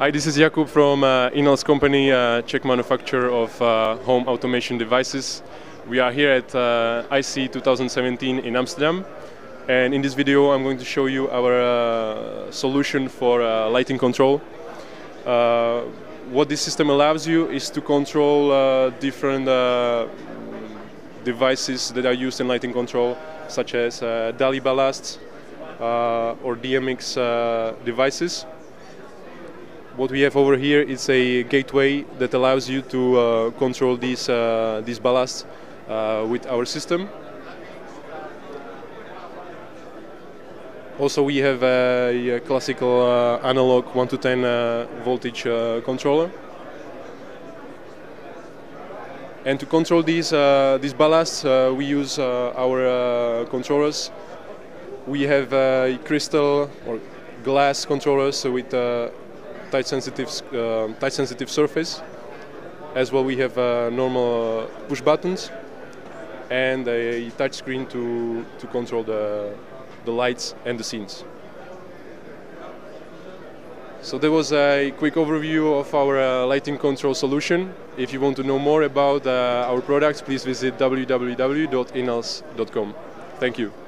Hi, this is Jakub from uh, iNELS company, uh, Czech manufacturer of uh, home automation devices. We are here at uh, ISE 2017 in Amsterdam. And in this video, I'm going to show you our uh, solution for uh, lighting control. Uh, what this system allows you is to control different devices that are used in lighting control, such as DALI ballasts or DMX devices what we have over here is a gateway that allows you to uh, control these, uh, these ballasts uh, with our system. Also we have a, a classical uh, analog 1 to 10 uh, voltage uh, controller. And to control these, these ballasts we use our controllers. We have crystal or glass controllers with touch sensitive, uh, sensitive surface. As well, we have uh, normal push buttons and a touch screen to, to control the, the lights and the scenes. So that was a quick overview of our uh, lighting control solution. If you want to know more about uh, our products, please visit www.inels.com. Thank you.